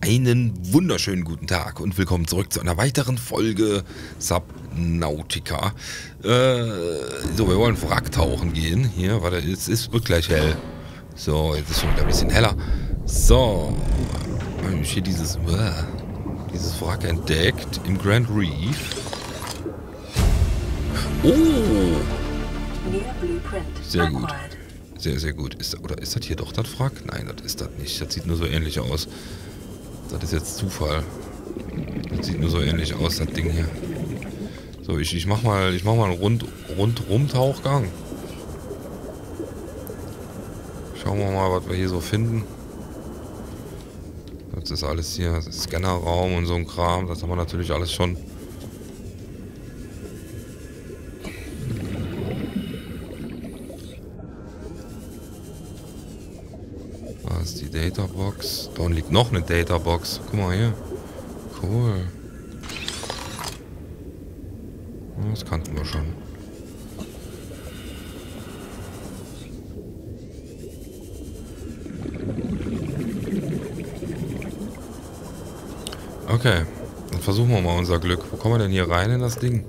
Einen wunderschönen guten Tag und willkommen zurück zu einer weiteren Folge Subnautica. Äh, so, wir wollen Wrack tauchen gehen. Hier, warte, es, es wird gleich hell. So, jetzt ist schon wieder ein bisschen heller. So, habe ich hier dieses, uh, dieses Wrack entdeckt im Grand Reef. Oh! Sehr gut. Sehr, sehr gut. Ist, oder ist das hier doch das Wrack? Nein, das ist das nicht. Das sieht nur so ähnlich aus. Das ist jetzt Zufall. Das sieht nur so ähnlich aus, das Ding hier. So, ich, ich mach mal, ich mach mal einen Rund, rundrum Tauchgang. Schauen wir mal, was wir hier so finden. Das ist alles hier Scannerraum und so ein Kram. Das haben wir natürlich alles schon. Da ist die Databox. Da liegt noch eine Databox. Guck mal hier. Cool. Das kannten wir schon. Okay, dann versuchen wir mal unser Glück. Wo kommen wir denn hier rein in das Ding?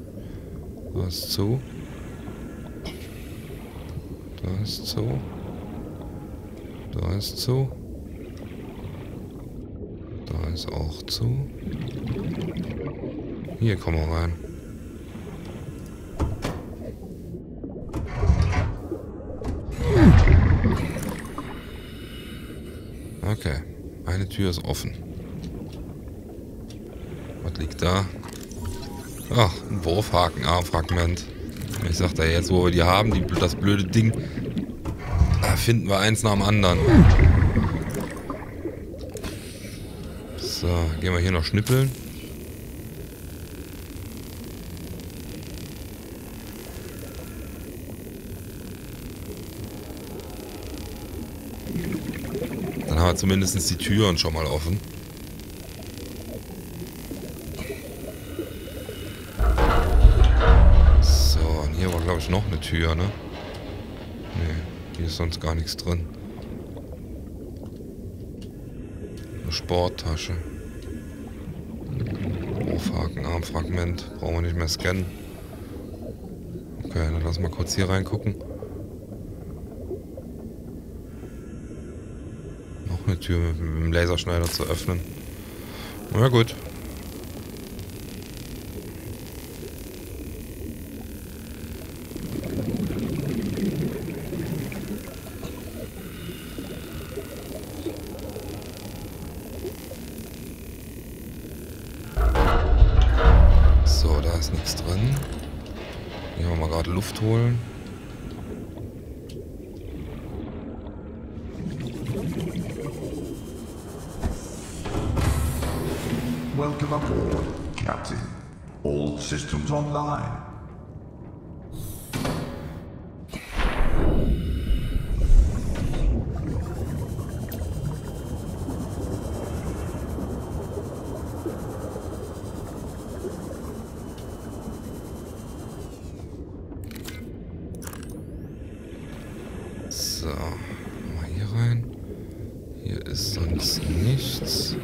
Da ist zu. Da ist zu. Da ist zu. Da ist auch zu. Hier kommen wir rein. Okay, eine Tür ist offen. Was liegt da? Ach, ein Wurfhakenarmfragment. Ich sag da jetzt, wo wir die haben, die, das blöde Ding, finden wir eins nach dem anderen. So, gehen wir hier noch schnippeln. Dann haben wir zumindest die Türen schon mal offen. So, und hier war glaube ich noch eine Tür, ne? Hier ist sonst gar nichts drin. Eine Sporttasche. Wurfhaken, Armfragment. Brauchen wir nicht mehr scannen. Okay, dann lass mal kurz hier reingucken. Noch eine Tür mit dem Laserschneider zu öffnen. Na gut. So, da ist nichts drin. Wollen wir gerade Luft holen. Welcome aboard, Captain. All systems online. So, mal hier rein. Hier ist sonst nichts.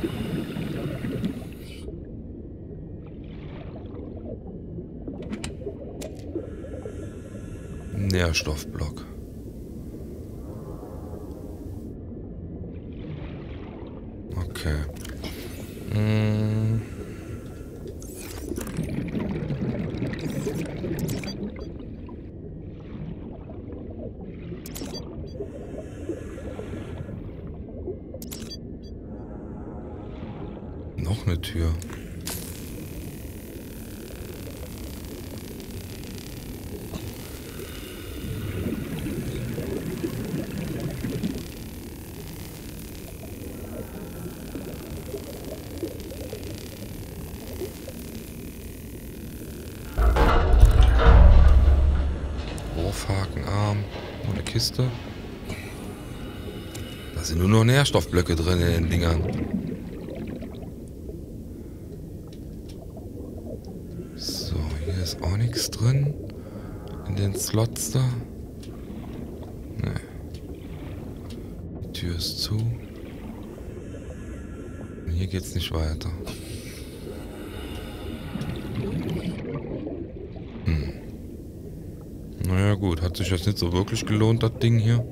Nährstoffblock. Okay. Mm. Tür. Eine Kiste. Da sind nur noch Nährstoffblöcke drin in den Dingern. So, hier ist auch nichts drin. In den Slots da. Nee. Tür ist zu. Und hier geht's nicht weiter. Hm. Naja gut, hat sich jetzt nicht so wirklich gelohnt, das Ding hier.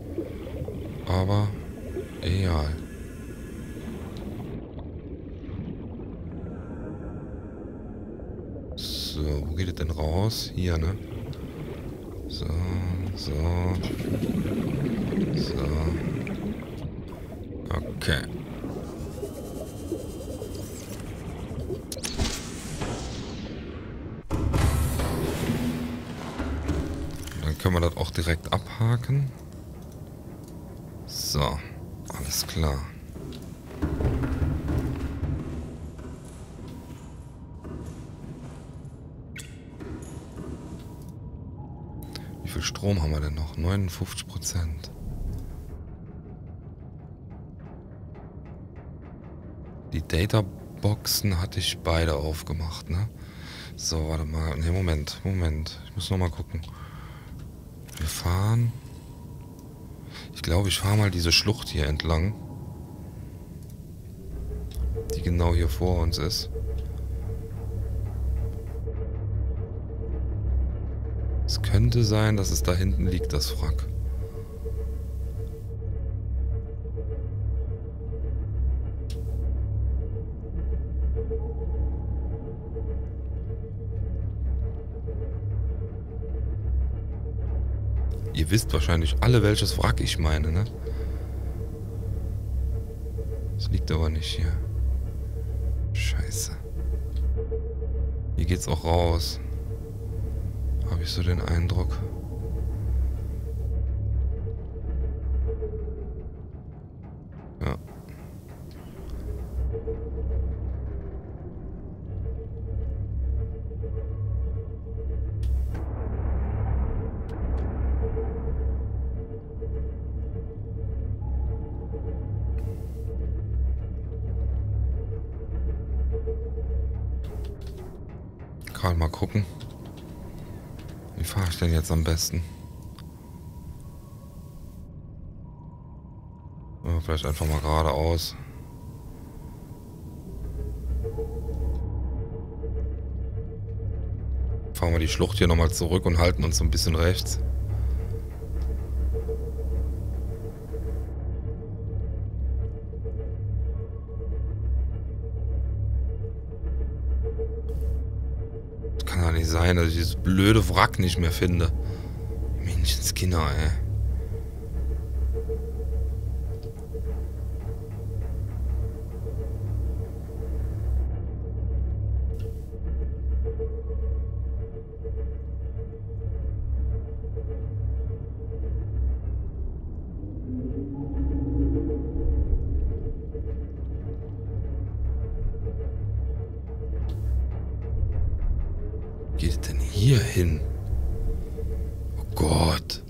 Aber egal. So, wo geht es denn raus? Hier, ne? So, so. So. Okay. Dann können wir das auch direkt abhaken. So, alles klar. Strom haben wir denn noch? 59 Prozent. Die Databoxen hatte ich beide aufgemacht, ne? So, warte mal. Ne, Moment, Moment. Ich muss noch mal gucken. Wir fahren. Ich glaube, ich fahre mal diese Schlucht hier entlang. Die genau hier vor uns ist. Könnte sein, dass es da hinten liegt, das Wrack. Ihr wisst wahrscheinlich alle, welches Wrack ich meine, ne? Das liegt aber nicht hier. Scheiße. Hier geht's auch raus. Habe ich so den Eindruck. Ja. Gerade mal gucken. Wie fahre ich denn jetzt am besten? Ja, vielleicht einfach mal geradeaus. Fahren wir die Schlucht hier nochmal zurück und halten uns so ein bisschen rechts. Sein, dass ich dieses blöde Wrack nicht mehr finde. Menschenskinder, ey. Geht es denn hier hin? Oh Gott.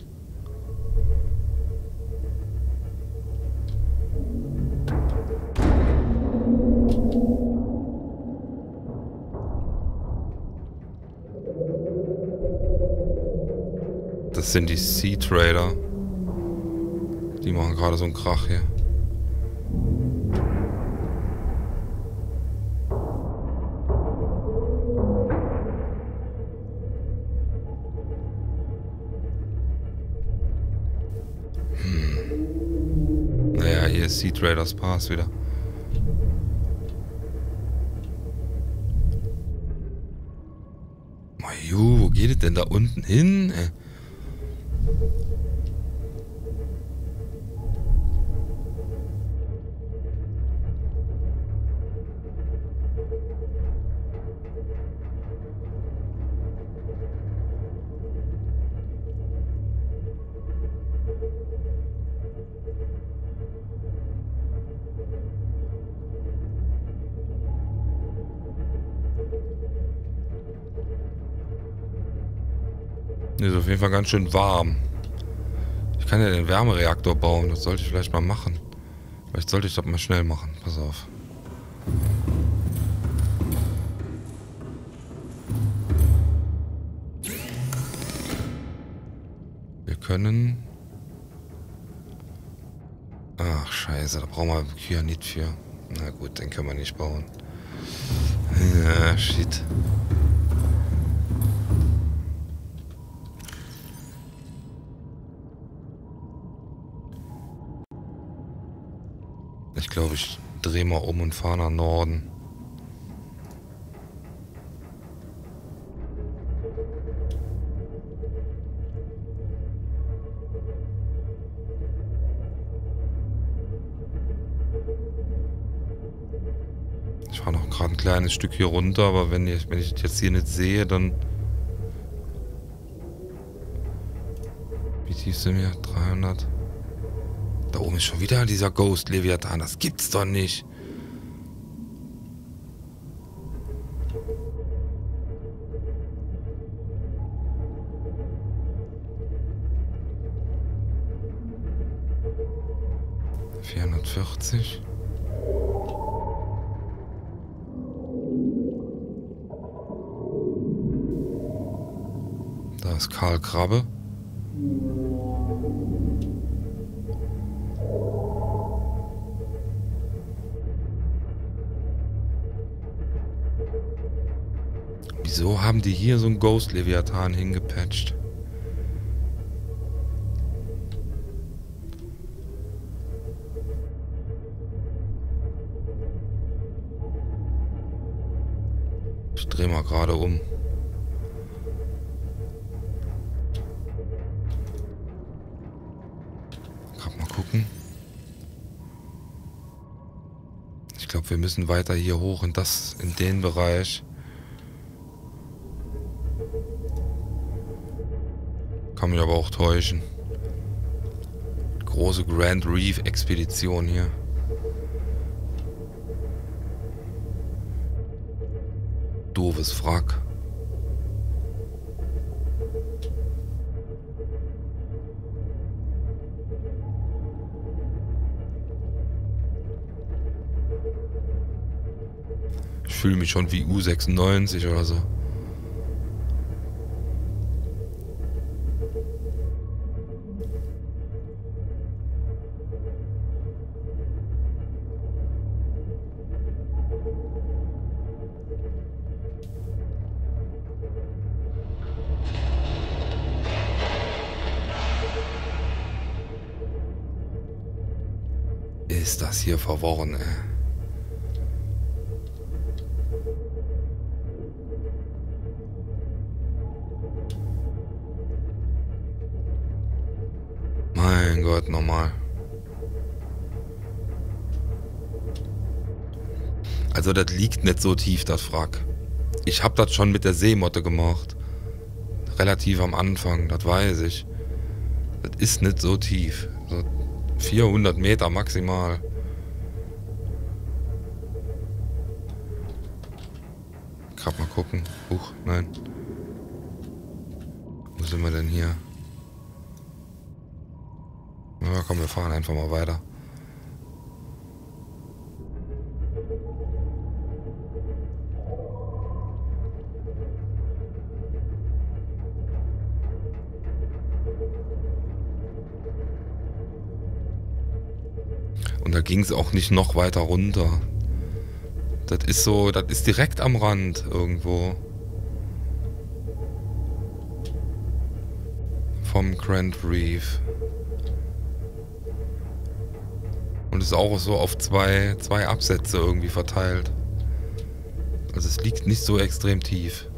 Das sind die Sea Trader. Die machen gerade so einen Krach hier. Traders Pass wieder. Maju, wo geht es denn da unten hin? ey? Ist auf jeden Fall ganz schön warm. Ich kann ja den Wärmereaktor bauen. Das sollte ich vielleicht mal machen. Vielleicht sollte ich das mal schnell machen. Pass auf. Wir können Ach, scheiße, da brauchen wir Kyanit für. Na gut, den können wir nicht bauen. Ja, shit. Ich glaube, ich drehe mal um und fahre nach Norden. Ich fahre noch gerade ein kleines Stück hier runter, aber wenn ich, wenn ich das jetzt hier nicht sehe, dann... Wie tief sind wir? 300. Da oben ist schon wieder dieser Ghost Leviathan. Das gibt's doch nicht. Vierhundertvierzig. Da ist Karl Krabbe. Einen Ghost-Leviathan hingepatcht? Ich drehe mal gerade um. Gerade mal gucken. Ich glaube, wir müssen weiter hier hoch in das, in den Bereich. Kann mich aber auch täuschen. Große Grand Reef Expedition hier. Doofes Wrack. Ich fühle mich schon wie U96 oder so. Hier verworren, ey. Mein Gott, nochmal. Also das liegt nicht so tief, das Wrack. Ich hab das schon mit der Seemotte gemacht. Relativ am Anfang, das weiß ich. Das ist nicht so tief. So 400 Meter maximal. Grad mal gucken. Huch, nein. Wo sind wir denn hier? Na komm, wir fahren einfach mal weiter. Und da ging es auch nicht noch weiter runter. Das ist so, das ist direkt am Rand irgendwo. Vom Grand Reef. Und ist auch so auf zwei, zwei Absätze irgendwie verteilt. Also es liegt nicht so extrem tief.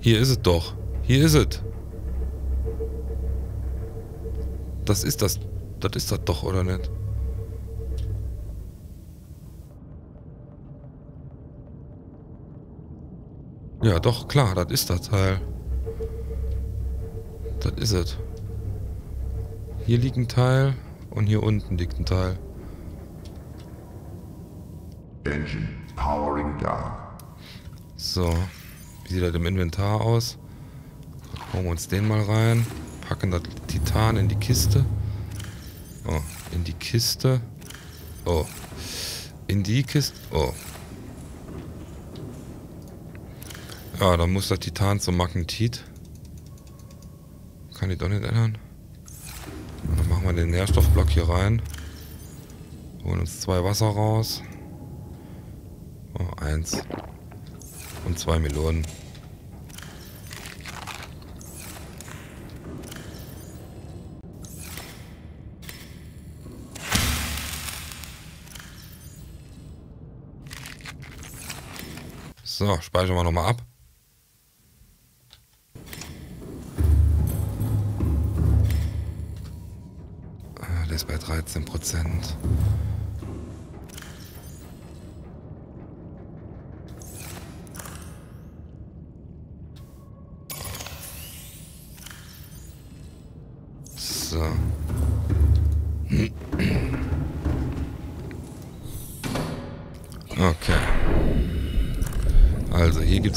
Hier ist es doch. Hier ist es. Das ist das. Das ist das doch, oder nicht? Ja, doch, klar, das ist das Teil. Das ist es. Hier liegt ein Teil und hier unten liegt ein Teil. Engine powering down. So. Wie sieht das im Inventar aus? Hauen wir uns den mal rein. Packen das Titan in die Kiste. Oh, in die Kiste. Oh. In die Kiste. Oh. Ja, dann muss der Titan zum Magnetit. Kann ich doch nicht ändern. Dann machen wir den Nährstoffblock hier rein. Holen uns zwei Wasser raus. Oh, eins. Und zwei Melonen. So, speichern wir nochmal ab. Ah, der ist bei 13 Prozent.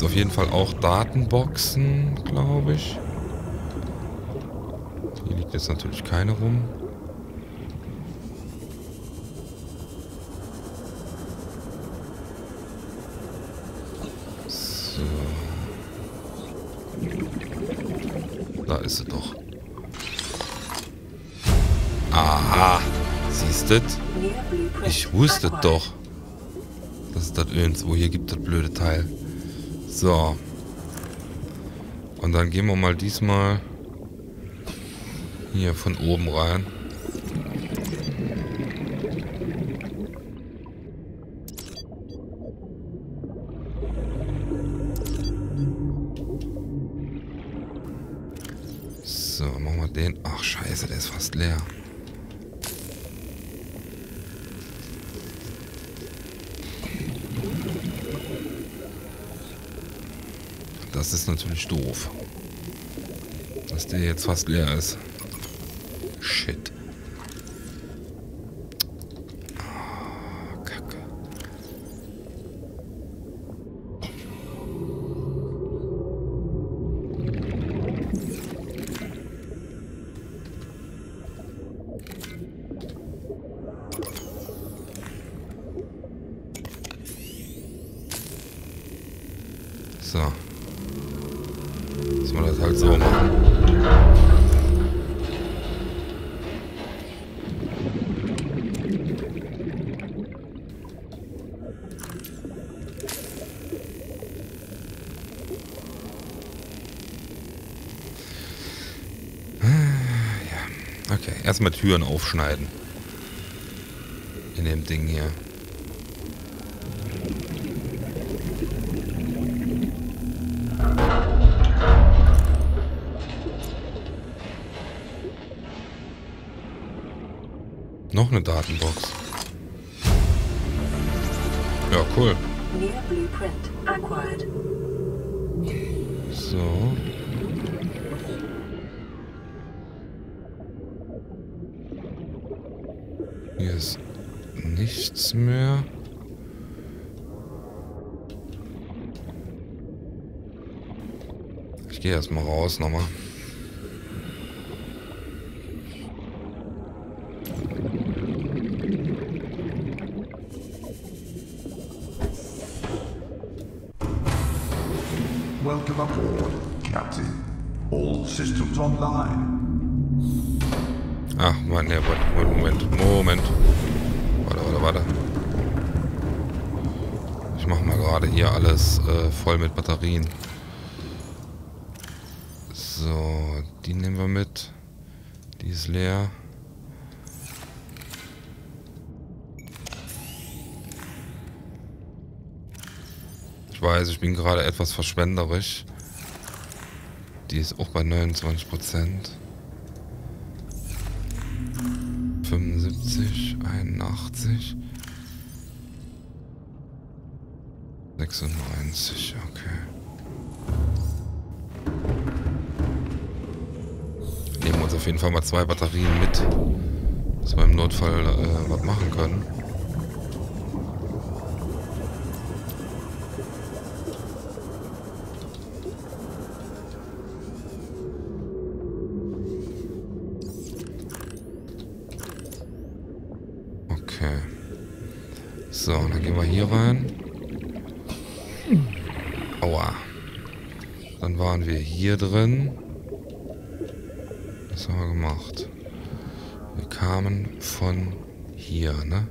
Es auf jeden Fall auch Datenboxen, glaube ich. Hier liegt jetzt natürlich keine rum. So. Da ist sie doch. Aha. Siehst du? Ich wusste doch, dass es das irgendwo hier gibt, das blöde Teil. So. Und dann gehen wir mal diesmal hier von oben rein. So, machen wir den. Ach scheiße, der ist fast leer. Das ist natürlich doof. Dass der jetzt fast leer ist. Shit. Ah, Kacke. So. Dass wir das halt so machen. Ja, okay. Erstmal Türen aufschneiden. In dem Ding hier. Noch eine Datenbox. Ja, cool. So. Nichts mehr. Ich gehe erstmal raus nochmal. Welcome aboard, Captain. All systems online. Ach, Mann, ja, warte, Moment, Moment. Warte, warte. Ich mache mal gerade hier alles äh, voll mit Batterien. So, die nehmen wir mit. Die ist leer. Ich weiß, ich bin gerade etwas verschwenderisch. Die ist auch bei 29 Prozent. 75, 81, 96, okay. Nehmen wir uns auf jeden Fall mal zwei Batterien mit, dass wir im Notfall äh, was machen können. Okay. So, dann gehen wir hier rein. Aua. Dann waren wir hier drin. Was haben wir gemacht? Wir kamen von hier, ne?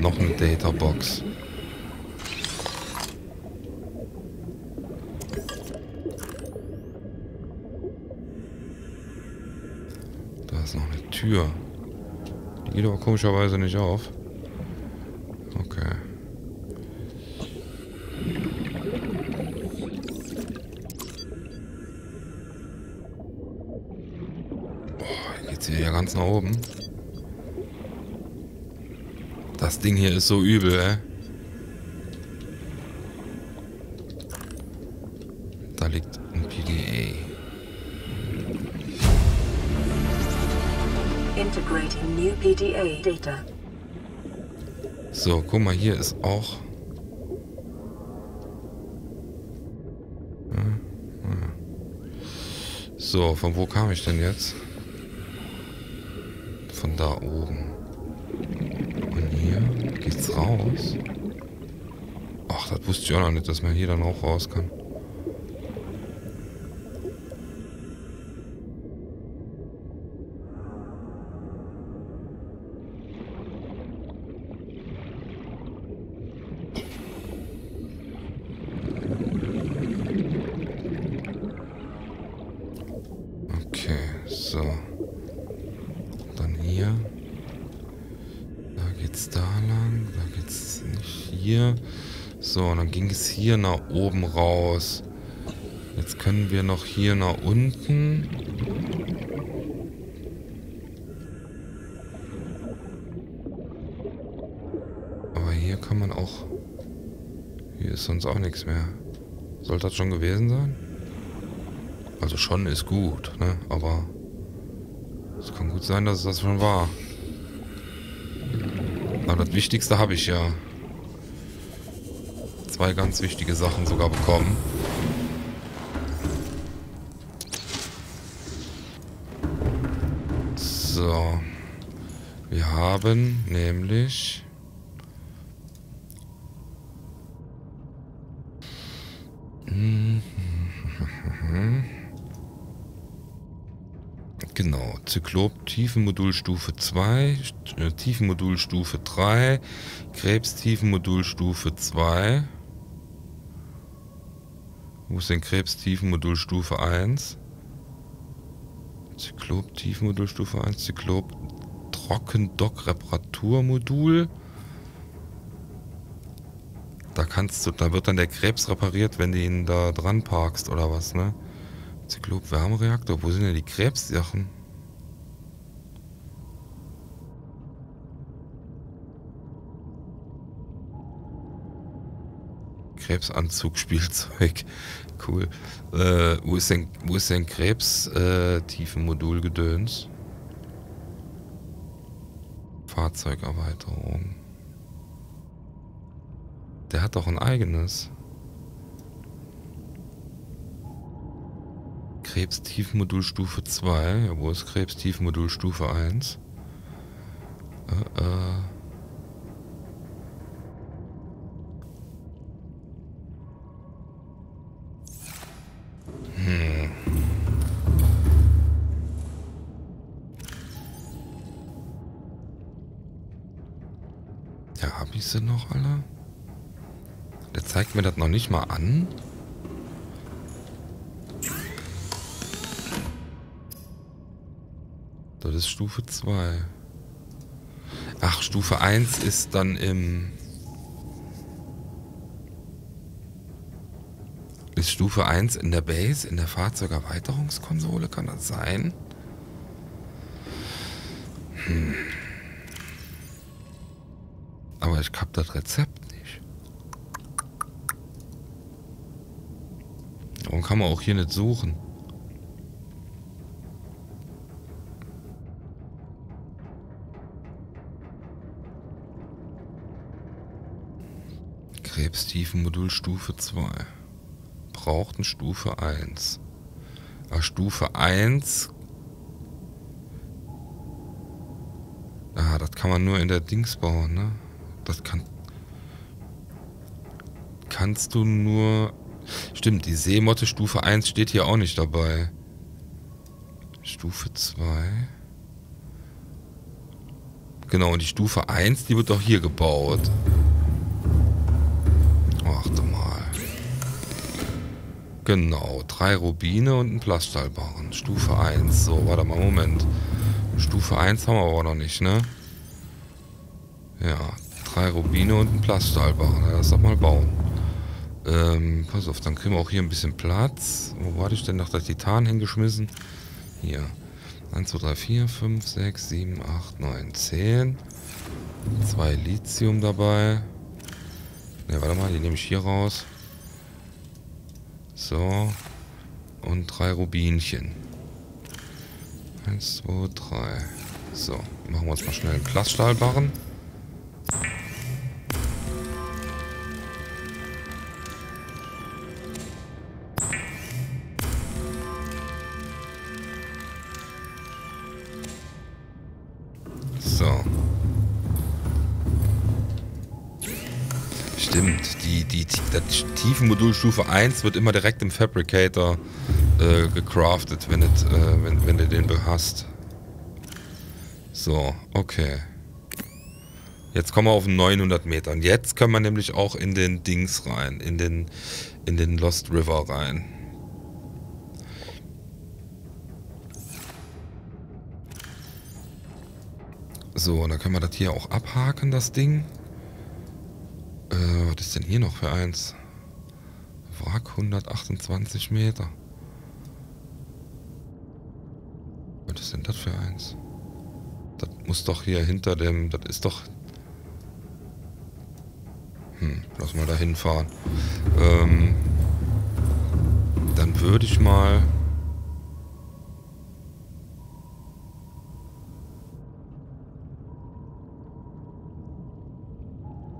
Noch eine Databox. Da ist noch eine Tür. Die geht aber komischerweise nicht auf. Okay. Geht's hier ja ganz nach oben. Das Ding hier ist so übel, ey. Da liegt ein PDA. Integrating new PDA data. So, guck mal, hier ist auch... So, von wo kam ich denn jetzt? Von da oben. Und hier geht's raus. Ach, das wusste ich auch noch nicht, dass man hier dann auch raus kann. Ging es hier nach oben raus. Jetzt können wir noch hier nach unten. Aber hier kann man auch... Hier ist sonst auch nichts mehr. Soll das schon gewesen sein? Also schon ist gut, ne? Aber es kann gut sein, dass das schon war. Aber das Wichtigste habe ich ja. Zwei ganz wichtige Sachen sogar bekommen. So. Wir haben nämlich... Genau, Zyklop Tiefenmodulstufe 2, äh, Tiefenmodulstufe 3, Krebs Tiefenmodulstufe 2. Wo ist denn Krebs Tiefenmodulstufe 1? Zyklop Tiefenmodulstufe 1, Zyklop Trockendock Reparaturmodul. Da kannst du, da wird dann der Krebs repariert, wenn du ihn da dran parkst oder was, ne? Zyklop Wärmereaktor, wo sind denn die Krebssachen? Krebsanzugspielzeug. Cool. Äh, wo ist denn, wo ist denn Krebs äh, Tiefenmodul Gedöns? Fahrzeugerweiterung. Der hat doch ein eigenes. Krebstiefenmodulstufe 2. Ja, wo ist Krebstiefenmodulstufe 1? Äh, äh. Ja, hab ich sie noch alle? Der zeigt mir das noch nicht mal an. Das ist Stufe 2. Ach, Stufe 1 ist dann im... Ist Stufe 1 in der Base, in der Fahrzeugerweiterungskonsole? Kann das sein? Hm. Aber ich hab das Rezept nicht. Warum kann man auch hier nicht suchen? Krebstiefenmodulstufe 2. Brauchten Stufe 1. Ah, Stufe 1. Ah, das kann man nur in der Dings bauen, ne? Das kann... Kannst du nur... Stimmt, die Seemotte Stufe 1 steht hier auch nicht dabei. Stufe 2... Genau, und die Stufe 1, die wird doch hier gebaut. Warte mal. Genau, drei Rubine und ein Plaststahlbarren. Stufe 1. So, warte mal, Moment. Stufe 1 haben wir aber noch nicht, ne? Ja, drei Rubine und ein Plaststahlbarren. Lass das mal bauen. Ähm, pass auf, dann kriegen wir auch hier ein bisschen Platz. Wo war ich denn noch das Titan hingeschmissen? Hier. 1, 2, 3, 4, 5, 6, 7, 8, 9, 10. Zwei Lithium dabei. Ne, warte mal, die nehme ich hier raus. So. Und drei Rubinchen. Eins, zwei, drei. So, machen wir uns mal schnell einen Glasstahlbarren. Die, die, das Tiefenmodul Stufe 1 wird immer direkt im Fabricator äh, gecraftet, wenn, it, äh, wenn, wenn du den hast. So, okay. Jetzt kommen wir auf 900 Meter. Und jetzt können wir nämlich auch in den Dings rein, in den, in den Lost River rein. So, dann können wir das hier auch abhaken, das Ding. Äh, was ist denn hier noch für eins? Wrack 128 Meter. Was ist denn das für eins? Das muss doch hier hinter dem... Das ist doch... Hm, lass mal da hinfahren. Ähm, dann würde ich mal...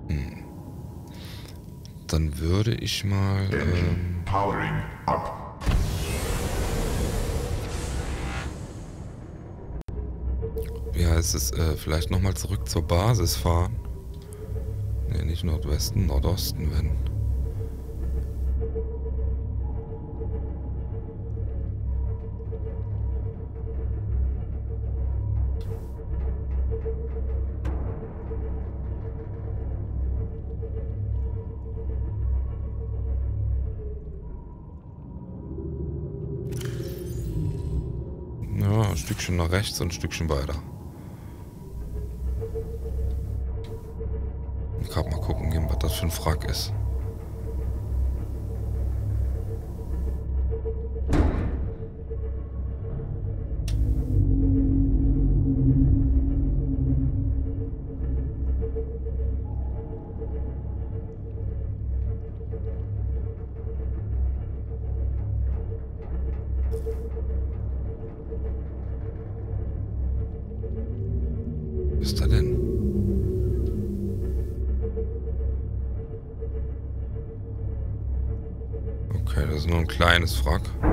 Hm. Dann würde ich mal... Ähm, Powering up. wie heißt es, äh, vielleicht nochmal zurück zur Basis fahren. Ne, nicht Nordwesten, Nordosten, wenn. Stückchen nach rechts und ein Stückchen weiter. Ich kann mal gucken gehen, was das für ein Frack ist. Kleines Wrack.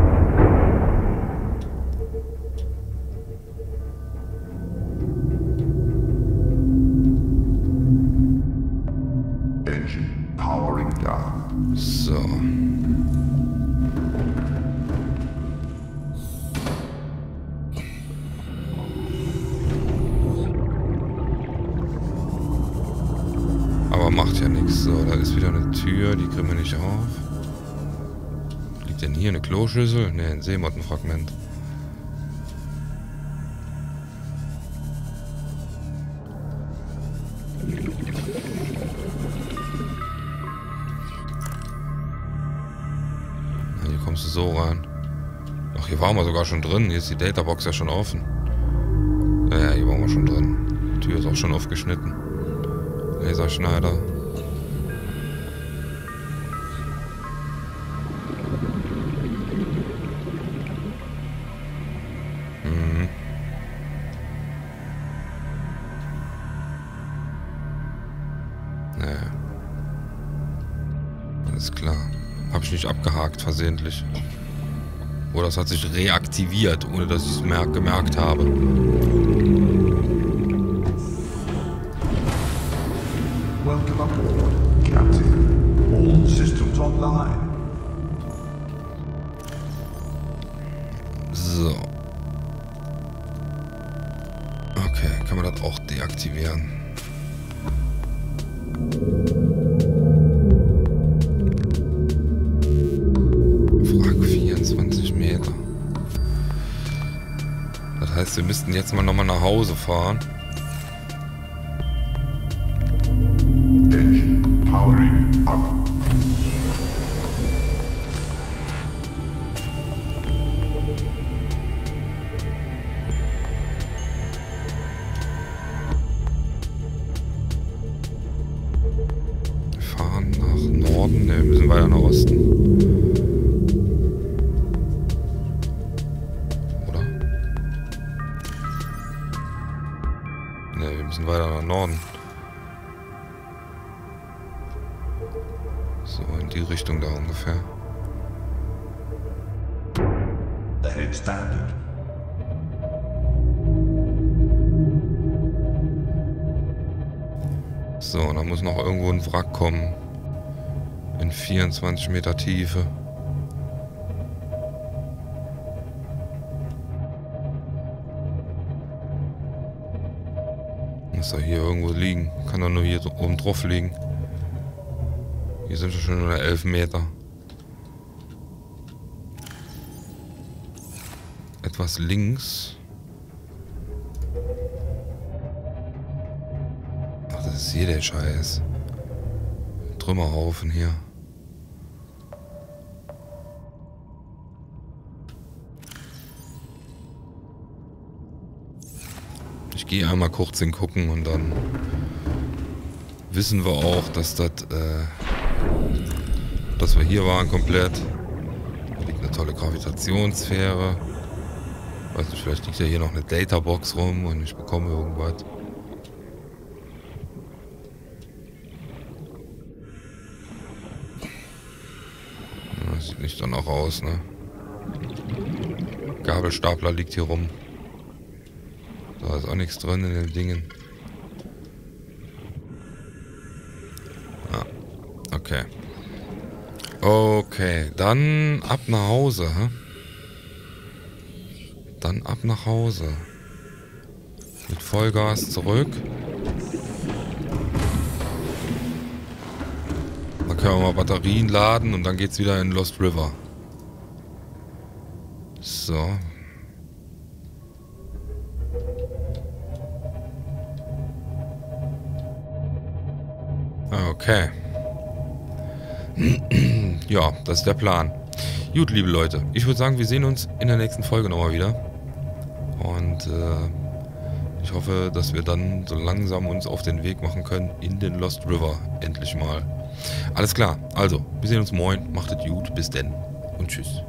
Kloschüssel? Ne, ein Seemottenfragment. Hier kommst du so rein. Ach, hier waren wir sogar schon drin. Hier ist die Databox ja schon offen. Ja, ja, hier waren wir schon drin. Die Tür ist auch schon aufgeschnitten. Laserschneider. Versehentlich. Oder es hat sich reaktiviert, ohne dass ich es mer gemerkt habe. Jetzt mal nochmal nach Hause fahren. In 24 Meter Tiefe. Muss doch hier irgendwo liegen. Kann doch nur hier oben drauf liegen. Hier sind wir schon nur 11 Meter. Etwas links. Ach, das ist hier der Scheiß. Trümmerhaufen hier. Ich gehe einmal kurz hingucken und dann wissen wir auch, dass das, äh, dass wir hier waren komplett. Da liegt eine tolle Gravitationssphäre. Weiß nicht, vielleicht liegt ja hier noch eine Databox rum und ich bekomme irgendwas. Sieht nicht danach aus, ne? Gabelstapler liegt hier rum. Da ist auch nichts drin in den Dingen. Ah, okay. Okay, dann ab nach Hause, hä? Dann ab nach Hause. Mit Vollgas zurück. Dann können wir mal Batterien laden und dann geht's wieder in Lost River. So. Okay. ja, das ist der Plan. Gut, liebe Leute. Ich würde sagen, wir sehen uns in der nächsten Folge nochmal wieder. Und äh, ich hoffe, dass wir dann so langsam uns auf den Weg machen können in den Lost River. Endlich mal. Alles klar. Also, wir sehen uns morgen. Macht es gut. Bis denn. Und tschüss.